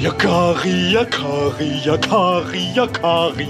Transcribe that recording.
Yakari, Yakari, Yakari, Yakari.